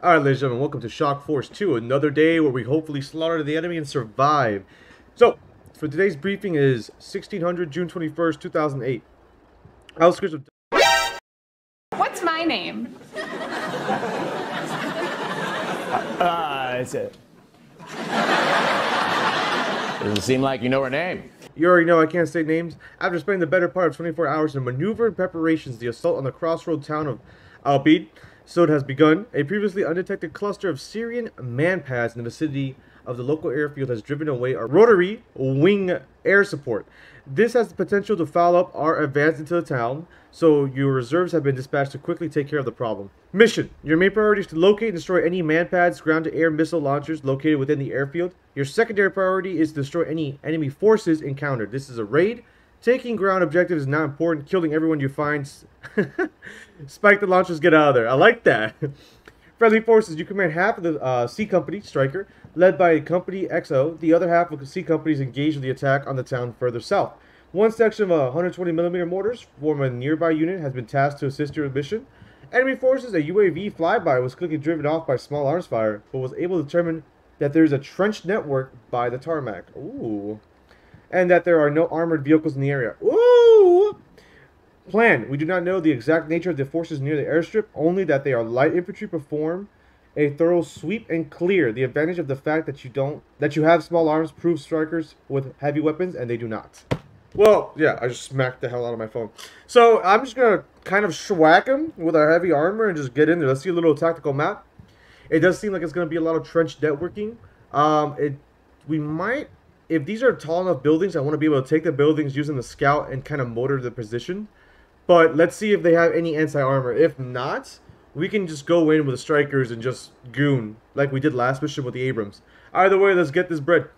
Alright, ladies and gentlemen, welcome to Shock Force 2, another day where we hopefully slaughter the enemy and survive. So, for today's briefing is 1600, June 21st, 2008. Outskirts of... What's my name? Uh, it's it. Doesn't seem like you know her name. You already know I can't say names. After spending the better part of 24 hours in maneuver and preparations, the assault on the crossroad town of Albid, Sod has begun. A previously undetected cluster of Syrian manpads in the vicinity of the local airfield has driven away our rotary wing air support. This has the potential to foul up our advance into the town, so your reserves have been dispatched to quickly take care of the problem. Mission. Your main priority is to locate and destroy any manpads, ground-to-air missile launchers located within the airfield. Your secondary priority is to destroy any enemy forces encountered. This is a raid. Taking ground objectives is not important. Killing everyone you find. Spike the launchers, get out of there. I like that. Friendly forces, you command half of the uh, C Company, Stryker, led by Company XO. The other half of the C Company is engaged in the attack on the town further south. One section of 120mm mortars from a nearby unit has been tasked to assist your mission. Enemy forces, a UAV flyby was quickly driven off by small arms fire, but was able to determine that there is a trench network by the tarmac. Ooh. And that there are no armored vehicles in the area. Ooh! Plan. We do not know the exact nature of the forces near the airstrip, only that they are light infantry perform a thorough sweep and clear. The advantage of the fact that you don't that you have small arms proves Strykers with heavy weapons and they do not. Well, yeah, I just smacked the hell out of my phone. So I'm just gonna kind of schwack him with our heavy armor and just get in there. Let's see a little tactical map. It does seem like it's gonna be a lot of trench networking. Um, it we might if these are tall enough buildings, I want to be able to take the buildings using the scout and kind of motor the position. But let's see if they have any anti-armor. If not, we can just go in with the Strykers and just goon like we did last mission with the Abrams. Either way, let's get this bread.